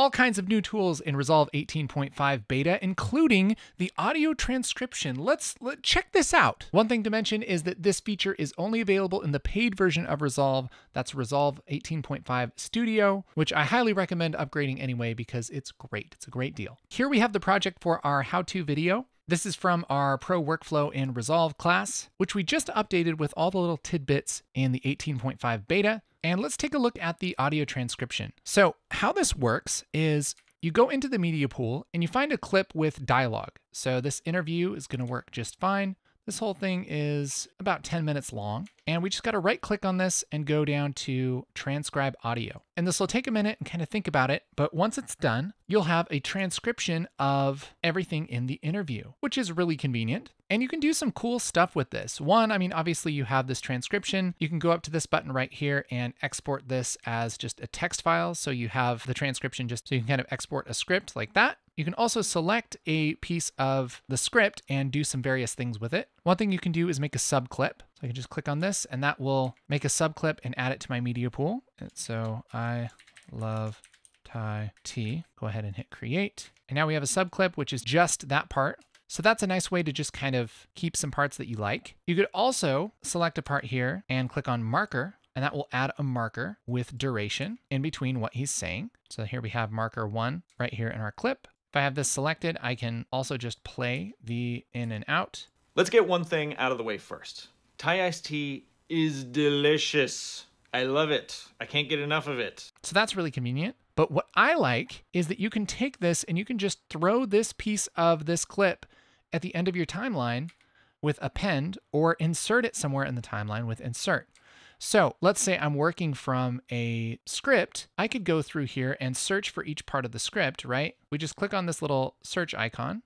all kinds of new tools in Resolve 18.5 beta, including the audio transcription. Let's let, check this out. One thing to mention is that this feature is only available in the paid version of Resolve. That's Resolve 18.5 Studio, which I highly recommend upgrading anyway because it's great. It's a great deal. Here we have the project for our how-to video. This is from our Pro Workflow in Resolve class, which we just updated with all the little tidbits in the 18.5 beta. And let's take a look at the audio transcription. So how this works is you go into the media pool and you find a clip with dialogue. So this interview is going to work just fine. This whole thing is about 10 minutes long, and we just got to right click on this and go down to transcribe audio. And this will take a minute and kind of think about it, but once it's done, you'll have a transcription of everything in the interview, which is really convenient. And you can do some cool stuff with this. One, I mean, obviously you have this transcription. You can go up to this button right here and export this as just a text file. So you have the transcription just so you can kind of export a script like that. You can also select a piece of the script and do some various things with it. One thing you can do is make a subclip. So I can just click on this and that will make a subclip and add it to my media pool. And so I love Thai tea. Go ahead and hit create. And now we have a subclip, which is just that part. So that's a nice way to just kind of keep some parts that you like. You could also select a part here and click on marker and that will add a marker with duration in between what he's saying. So here we have marker one right here in our clip. If I have this selected, I can also just play the in and out. Let's get one thing out of the way first. Thai iced tea is delicious. I love it. I can't get enough of it. So that's really convenient. But what I like is that you can take this and you can just throw this piece of this clip at the end of your timeline with append or insert it somewhere in the timeline with insert. So let's say I'm working from a script. I could go through here and search for each part of the script, right? We just click on this little search icon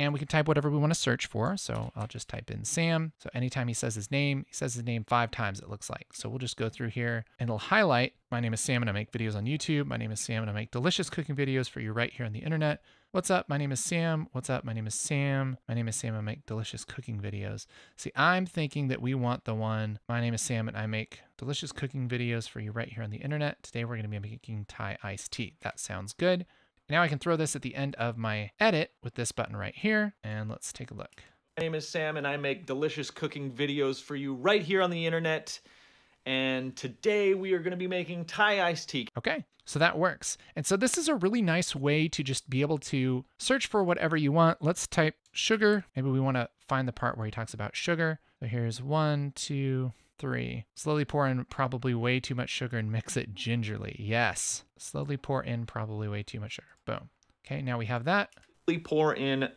and we can type whatever we want to search for. So I'll just type in Sam. So anytime he says his name, he says his name five times, it looks like. So we'll just go through here and it'll highlight, my name is Sam and I make videos on YouTube. My name is Sam and I make delicious cooking videos for you right here on the internet. What's up? My name is Sam. What's up? My name is Sam. My name is Sam. and I make delicious cooking videos. See, I'm thinking that we want the one, my name is Sam and I make delicious cooking videos for you right here on the internet. Today we're going to be making Thai iced tea. That sounds good. Now I can throw this at the end of my edit with this button right here. And let's take a look. My name is Sam and I make delicious cooking videos for you right here on the internet. And today we are going to be making Thai iced tea. Okay, so that works. And so this is a really nice way to just be able to search for whatever you want. Let's type sugar. Maybe we want to find the part where he talks about sugar. So here's one, two, three. Slowly pour in probably way too much sugar and mix it gingerly. Yes. Slowly pour in probably way too much sugar. Boom. Okay, now we have that. Slowly pour in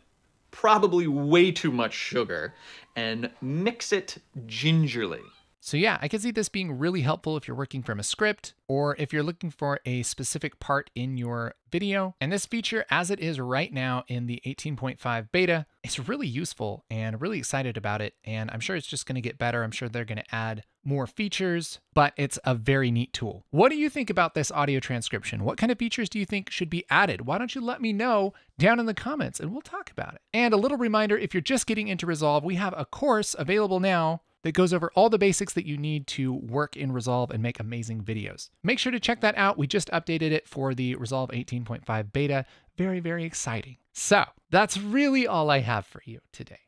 probably way too much sugar and mix it gingerly. So yeah, I can see this being really helpful if you're working from a script or if you're looking for a specific part in your video. And this feature, as it is right now in the 18.5 beta, is really useful and really excited about it. And I'm sure it's just going to get better. I'm sure they're going to add more features, but it's a very neat tool. What do you think about this audio transcription? What kind of features do you think should be added? Why don't you let me know down in the comments and we'll talk about it. And a little reminder, if you're just getting into Resolve, we have a course available now that goes over all the basics that you need to work in Resolve and make amazing videos. Make sure to check that out. We just updated it for the Resolve 18.5 beta. Very, very exciting. So that's really all I have for you today.